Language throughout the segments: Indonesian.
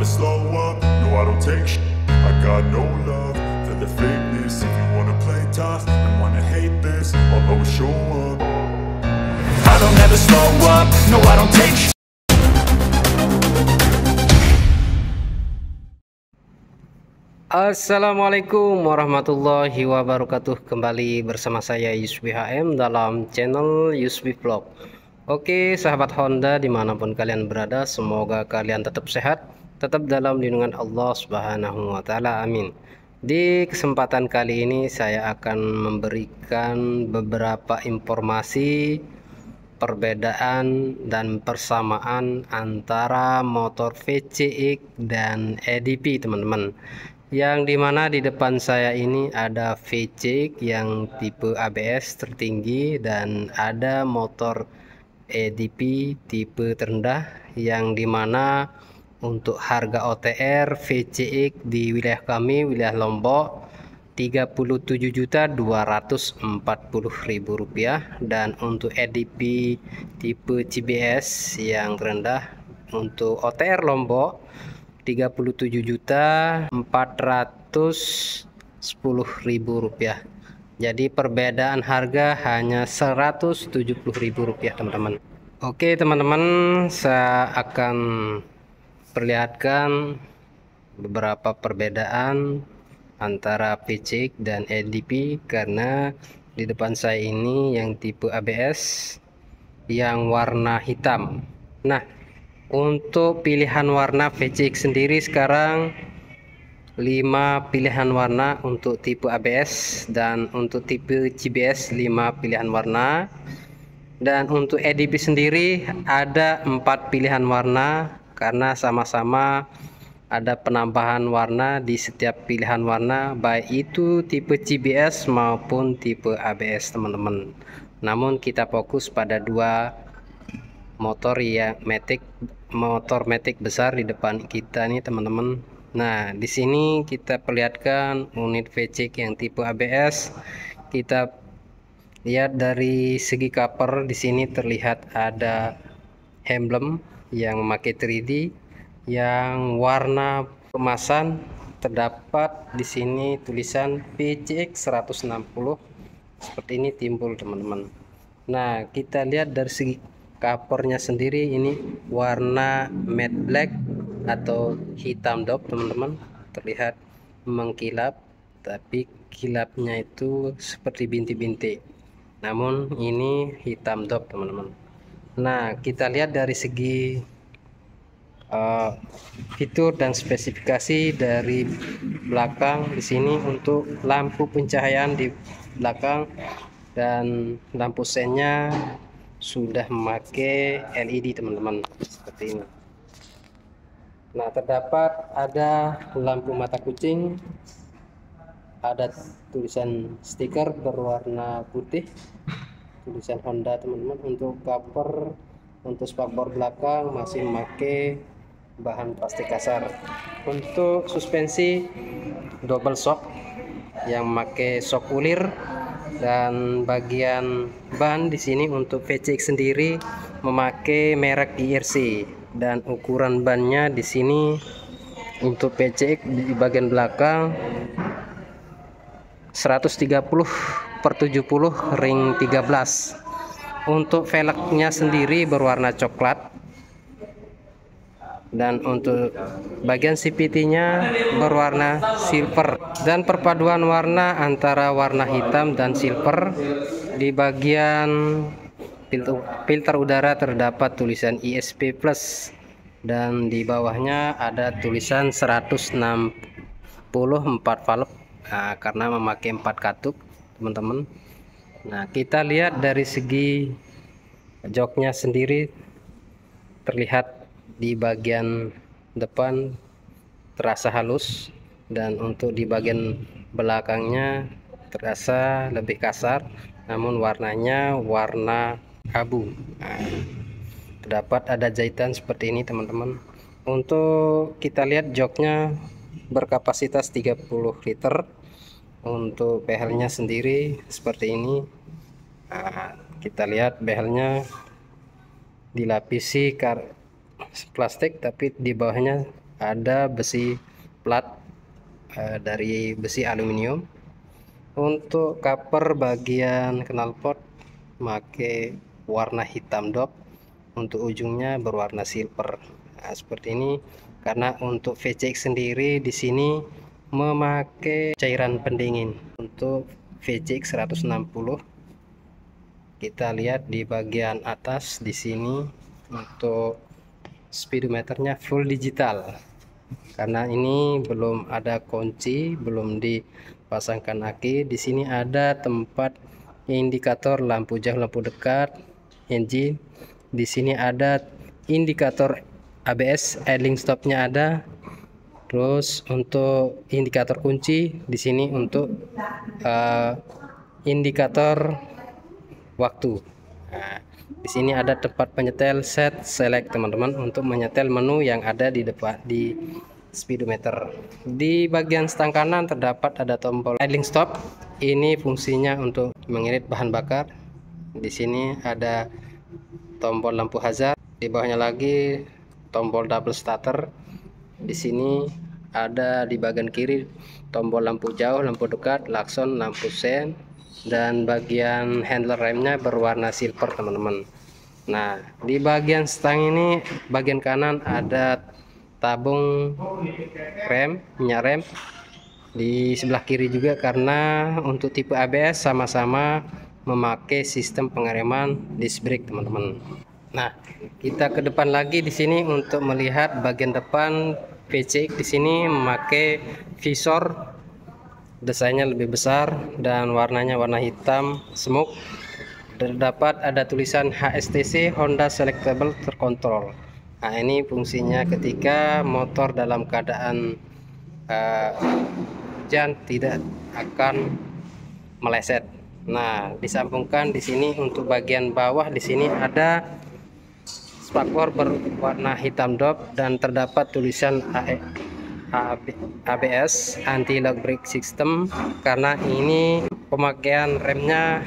never slow up, no I don't take sh- I got no love for the fakeness. If you wanna play tough and wanna hate this I'll always show up. I don't ever slow up, no I don't take sh- Assalamualaikum warahmatullahi wabarakatuh. Kembali bersama saya Yusbi HM dalam channel Yusbi Vlog. Oke sahabat Honda di mana pun kalian berada Semoga kalian tetap sehat Tetap dalam lindungan Allah subhanahu wa ta'ala amin. Di kesempatan kali ini saya akan memberikan beberapa informasi Perbedaan dan persamaan antara motor VCX dan EDP teman-teman. Yang di mana di depan saya ini ada VC yang tipe ABS tertinggi dan ada motor EDP tipe terendah yang di mana untuk harga OTR VCX di wilayah kami wilayah Lombok 37.240.000 rupiah. Dan untuk EDP tipe CBS yang rendah untuk OTR Lombok 37 juta 410 ribu rupiah. Jadi perbedaan harga hanya 170 ribu rupiah teman-teman. Oke teman-teman saya akan perlihatkan beberapa perbedaan antara PCX dan EDP karena di depan saya ini yang tipe ABS yang warna hitam. Nah untuk pilihan warna VCX sendiri sekarang 5 pilihan warna untuk tipe ABS dan untuk tipe CBS 5 pilihan warna. Dan untuk EDP sendiri ada empat pilihan warna karena sama-sama ada penambahan warna di setiap pilihan warna baik itu tipe CBS maupun tipe ABS teman-teman. Namun kita fokus pada dua motor yang Matic motor Matic besar di depan kita nih teman-teman. Nah di sini kita perlihatkan unit VC yang tipe ABS kita lihat dari segi cover di sini terlihat ada emblem yang memakai 3D yang warna kemasan terdapat di sini tulisan PCX 160 seperti ini timbul teman-teman. Nah kita lihat dari segi covernya sendiri ini warna matte black atau hitam dop teman-teman. Terlihat mengkilap tapi kilapnya itu seperti bintik-bintik. Namun ini hitam dop teman-teman nah kita lihat dari segi uh, fitur dan spesifikasi dari belakang di sini untuk lampu pencahayaan di belakang dan lampu sennya sudah memakai LED teman-teman. Seperti ini. Nah terdapat ada lampu mata kucing ada tulisan stiker berwarna putih tulisan Honda teman-teman. Untuk cover untuk spakbor belakang masih memakai bahan plastik kasar. Untuk suspensi double shock yang memakai shock ulir dan bagian ban di sini untuk VCX sendiri memakai merek IRC dan ukuran bannya di sini untuk VCX di bagian belakang 130 per 70 ring 13 untuk velgnya sendiri berwarna coklat. Dan untuk bagian CPT nya berwarna silver. Dan perpaduan warna antara warna hitam dan silver. Di bagian filter, udara terdapat tulisan ISP plus. Dan di bawahnya ada tulisan 164 valve. Nah, karena memakai 4 katup teman-teman. Nah kita lihat dari segi joknya sendiri terlihat di bagian depan terasa halus dan untuk di bagian belakangnya terasa lebih kasar namun warnanya warna abu. Nah, terdapat ada jahitan seperti ini teman-teman. Untuk kita lihat joknya berkapasitas 30 liter untuk behelnya sendiri seperti ini. Nah, kita lihat behelnya dilapisi kar plastik tapi di bawahnya ada besi plat uh, dari besi aluminium. Untuk cover bagian knalpot pakai warna hitam dop. Untuk ujungnya berwarna silver. Nah, seperti ini. Karena untuk VCX sendiri di sini memakai cairan pendingin. Untuk VCX 160 kita lihat di bagian atas di sini untuk speedometernya full digital. Karena ini belum ada kunci belum dipasangkan aki di sini ada tempat indikator lampu jauh lampu dekat engine. Di sini ada indikator ABS idling stopnya ada terus untuk indikator kunci di sini untuk uh, indikator waktu. Nah, di sini ada tempat penyetel set select teman-teman untuk menyetel menu yang ada di depan di speedometer. Di bagian stang kanan terdapat ada tombol idling stop. Ini fungsinya untuk mengirit bahan bakar. Di sini ada tombol lampu hazard. Di bawahnya lagi tombol double starter di sini ada di bagian kiri tombol lampu jauh lampu dekat klakson lampu sen dan bagian handle remnya berwarna silver teman-teman. Nah di bagian stang ini bagian kanan ada tabung rem minyak rem. Di sebelah kiri juga karena untuk tipe ABS sama-sama memakai sistem pengereman disc brake teman-teman nah kita ke depan lagi di sini untuk melihat bagian depan VCX di sini memakai visor. Desainnya lebih besar dan warnanya warna hitam smoke. Terdapat ada tulisan HSTC Honda Selectable Terkontrol. Nah ini fungsinya ketika motor dalam keadaan uh, hujan tidak akan meleset. Nah disambungkan di sini untuk bagian bawah di sini ada spakbor berwarna hitam dop dan terdapat tulisan ABS anti lock brake system. Karena ini pemakaian remnya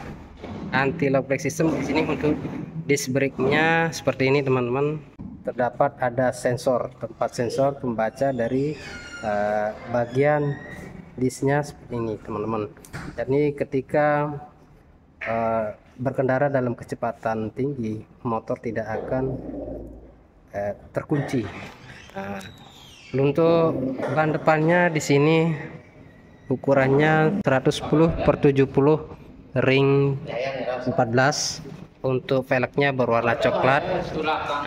anti lock brake system. Di sini untuk disc brake-nya seperti ini teman-teman. Terdapat ada sensor tempat sensor pembaca dari uh, bagian disknya seperti ini teman-teman. Jadi ketika uh, berkendara dalam kecepatan tinggi motor tidak akan uh, terkunci. Uh, untuk ban depannya di sini ukurannya 110 per 70 ring 14 untuk velgnya berwarna coklat.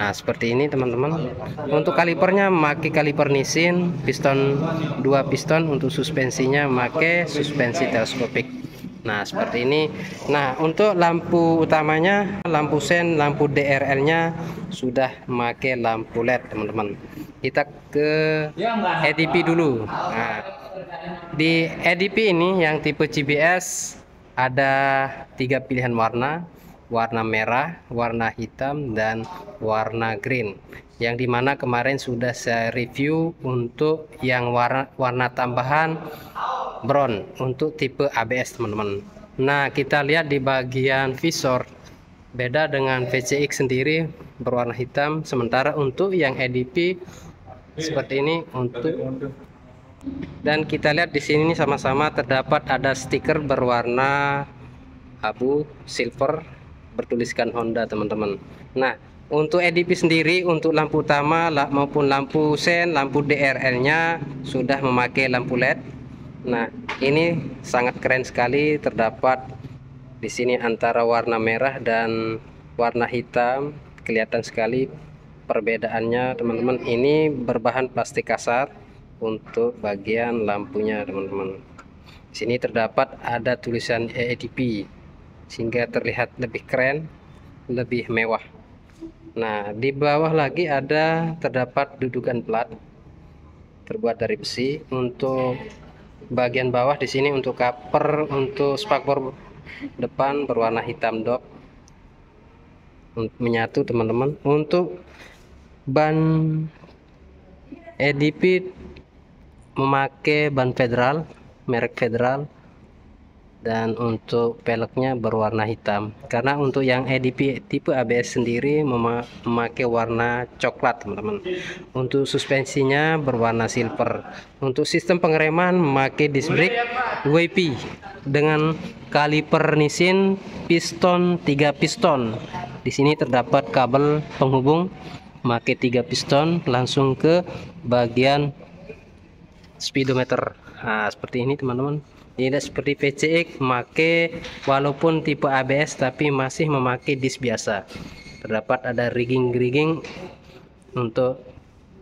Nah seperti ini teman-teman. Untuk kalipernya memakai kaliper Nissin piston dua piston. Untuk suspensinya memakai suspensi teleskopik nah seperti ini. Nah untuk lampu utamanya lampu sen lampu DRL nya sudah memakai lampu LED teman-teman. Kita ke EDP dulu. Nah, di EDP ini yang tipe CBS ada tiga pilihan warna. Warna merah warna hitam dan warna green. Yang di mana kemarin sudah saya review untuk yang warna warna tambahan brown untuk tipe ABS teman-teman. Nah kita lihat di bagian visor. Beda dengan VCX sendiri berwarna hitam. Sementara untuk yang EDP seperti ini untuk dan kita lihat di sini sama-sama terdapat ada stiker berwarna abu silver bertuliskan Honda teman-teman. Nah untuk EDP sendiri untuk lampu utama maupun lampu sen lampu DRL nya sudah memakai lampu LED nah ini sangat keren sekali terdapat di sini antara warna merah dan warna hitam. Kelihatan sekali perbedaannya teman-teman. Ini berbahan plastik kasar untuk bagian lampunya teman-teman. Sini terdapat ada tulisan EDP sehingga terlihat lebih keren lebih mewah. Nah di bawah lagi ada terdapat dudukan plat terbuat dari besi untuk bagian bawah di sini untuk cover untuk spakbor depan berwarna hitam dop menyatu teman-teman. Untuk ban EDP memakai ban federal merek federal dan untuk peleknya berwarna hitam. Karena untuk yang EDP tipe ABS sendiri memakai warna coklat teman-teman. Untuk suspensinya berwarna silver. Untuk sistem pengereman memakai disc brake WP dengan kaliper Nissin piston 3 piston. Di sini terdapat kabel penghubung memakai 3 piston langsung ke bagian speedometer. Nah seperti ini teman-teman tidak seperti PCX memakai walaupun tipe ABS tapi masih memakai disk biasa. Terdapat ada rigging-rigging untuk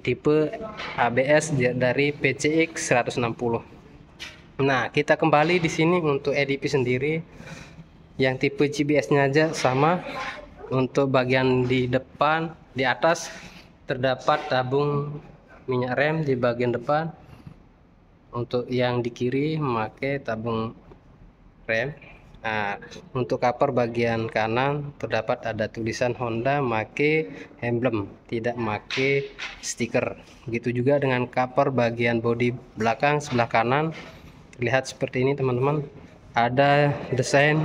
tipe ABS dari PCX 160 nah kita kembali di sini untuk EDP sendiri. Yang tipe GBS nya aja sama. Untuk bagian di depan di atas terdapat tabung minyak rem di bagian depan untuk yang di kiri memakai tabung rem Nah, untuk cover bagian kanan terdapat ada tulisan Honda make emblem, tidak make stiker. Begitu juga dengan cover bagian bodi belakang sebelah kanan terlihat seperti ini teman-teman. Ada desain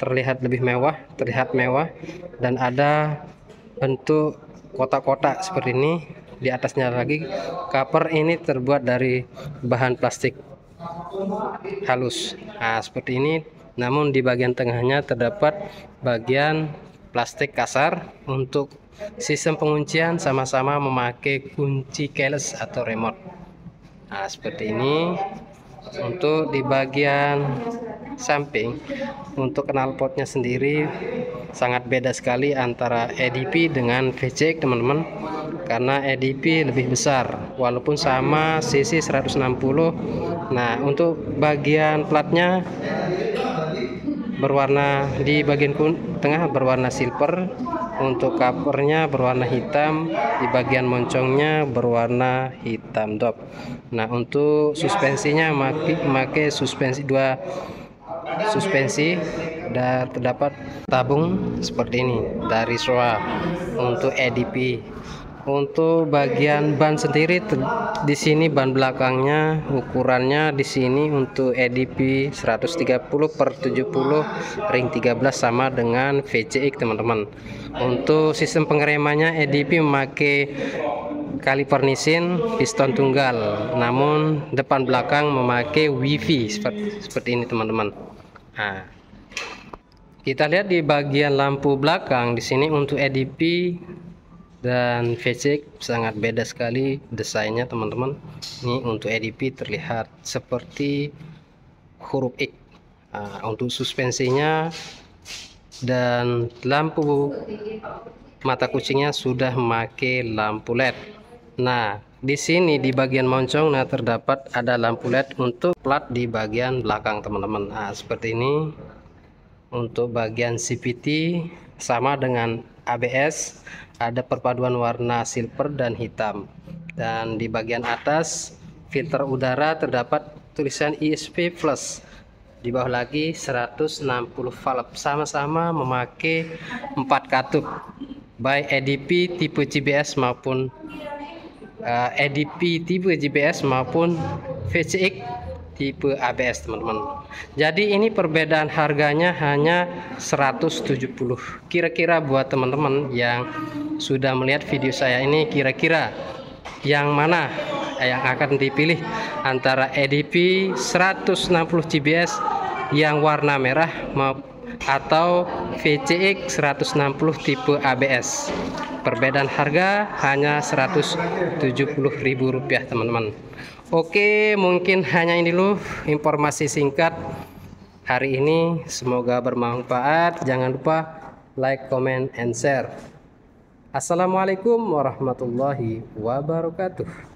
terlihat lebih mewah, terlihat mewah dan ada bentuk kotak-kotak seperti ini di atasnya lagi. Cover ini terbuat dari bahan plastik halus. Nah seperti ini. Namun di bagian tengahnya terdapat bagian plastik kasar untuk sistem penguncian sama-sama memakai kunci keyless atau remote. Nah seperti ini. Untuk di bagian samping untuk knalpotnya sendiri sangat beda sekali antara EDP dengan VCX teman-teman karena EDP lebih besar walaupun sama CC 160 nah untuk bagian platnya berwarna di bagian tengah berwarna silver untuk covernya berwarna hitam di bagian moncongnya berwarna hitam top. Nah untuk suspensinya memakai suspensi dua suspensi dan terdapat tabung seperti ini dari Showa untuk EDP untuk bagian ban sendiri di sini ban belakangnya ukurannya di sini untuk EDP 130 per 70 ring 13 sama dengan VCX teman-teman. Untuk sistem pengeremannya EDP memakai kaliper Nissin piston tunggal. Namun depan belakang memakai wifi seperti, seperti ini teman-teman. Nah kita lihat di bagian lampu belakang di sini untuk EDP dan VCX sangat beda sekali desainnya teman-teman. Ini untuk EDP terlihat seperti huruf X nah, untuk suspensinya dan lampu mata kucingnya sudah memakai lampu LED nah di sini di bagian moncong nah terdapat ada lampu LED untuk plat di bagian belakang teman-teman. Nah seperti ini untuk bagian CVT sama dengan ABS ada perpaduan warna silver dan hitam. Dan di bagian atas filter udara terdapat tulisan ESP plus. Di bawah lagi 160 valve. Sama-sama memakai 4 katup baik EDP tipe GBS maupun uh, eh, EDP tipe GBS maupun VCX tipe ABS teman-teman. Jadi ini perbedaan harganya hanya 170 kira-kira buat teman-teman yang sudah melihat video saya ini kira-kira yang mana yang akan dipilih antara EDP 160 GBS yang warna merah atau VCX 160 tipe ABS perbedaan harga hanya Rp170.000 teman-teman Oke, mungkin hanya ini dulu informasi singkat hari ini. Semoga bermanfaat. Jangan lupa like, comment, and share. Assalamualaikum warahmatullahi wabarakatuh.